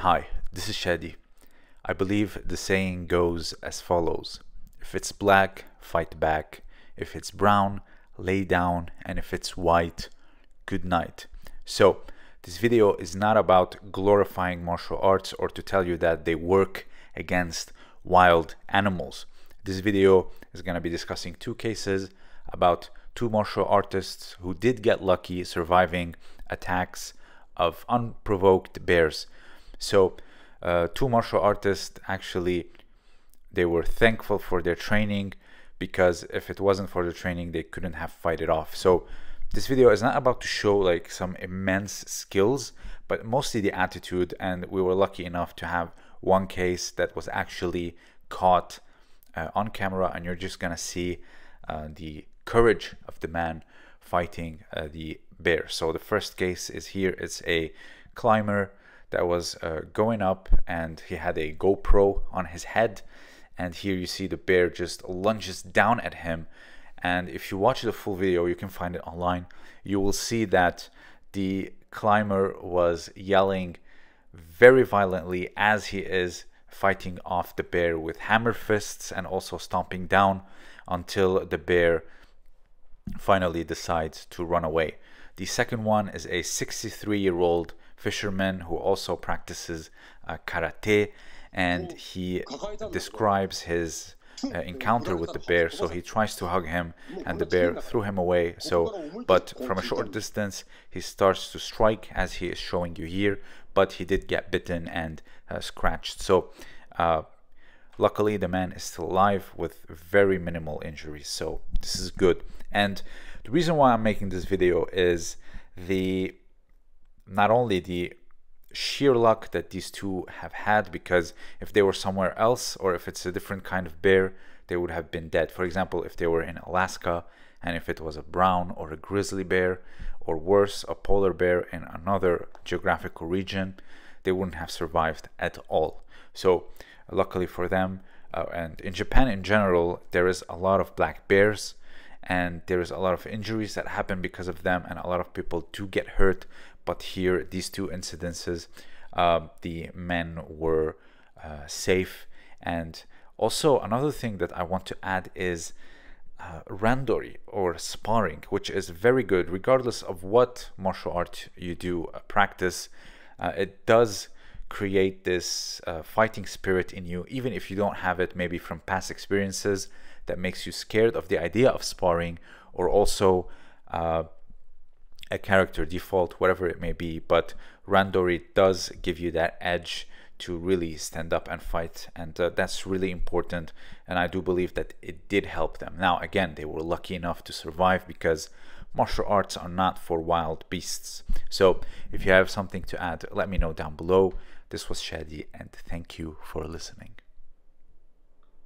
Hi, this is Chadi. I believe the saying goes as follows If it's black, fight back. If it's brown, lay down. And if it's white, good night. So, this video is not about glorifying martial arts or to tell you that they work against wild animals. This video is going to be discussing two cases about two martial artists who did get lucky surviving attacks of unprovoked bears so uh, two martial artists actually they were thankful for their training because if it wasn't for the training they couldn't have fight it off. So this video is not about to show like some immense skills but mostly the attitude and we were lucky enough to have one case that was actually caught uh, on camera and you're just gonna see uh, the courage of the man fighting uh, the bear so the first case is here it's a climber that was uh, going up and he had a GoPro on his head. And here you see the bear just lunges down at him. And if you watch the full video you can find it online. You will see that the climber was yelling very violently as he is fighting off the bear with hammer fists and also stomping down until the bear finally decides to run away. The second one is a 63 year old fisherman who also practices uh, karate and he describes his uh, encounter with the bear. So he tries to hug him and the bear threw him away. So but from a short distance he starts to strike as he is showing you here but he did get bitten and uh, scratched. So uh, luckily the man is still alive with very minimal injuries. So this is good. And the reason why i'm making this video is the not only the sheer luck that these two have had because if they were somewhere else or if it's a different kind of bear they would have been dead. For example if they were in alaska and if it was a brown or a grizzly bear or worse a polar bear in another geographical region they wouldn't have survived at all. So luckily for them uh, and in japan in general there is a lot of black bears and there's a lot of injuries that happen because of them and a lot of people do get hurt but here these two incidences uh, the men were uh, safe. And also another thing that i want to add is uh, randori or sparring which is very good regardless of what martial art you do uh, practice uh, it does create this uh, fighting spirit in you even if you don't have it maybe from past experiences that makes you scared of the idea of sparring or also uh, a character default, whatever it may be. But Randori does give you that edge to really stand up and fight, and uh, that's really important. And I do believe that it did help them. Now, again, they were lucky enough to survive because martial arts are not for wild beasts. So, if you have something to add, let me know down below. This was Chadi, and thank you for listening.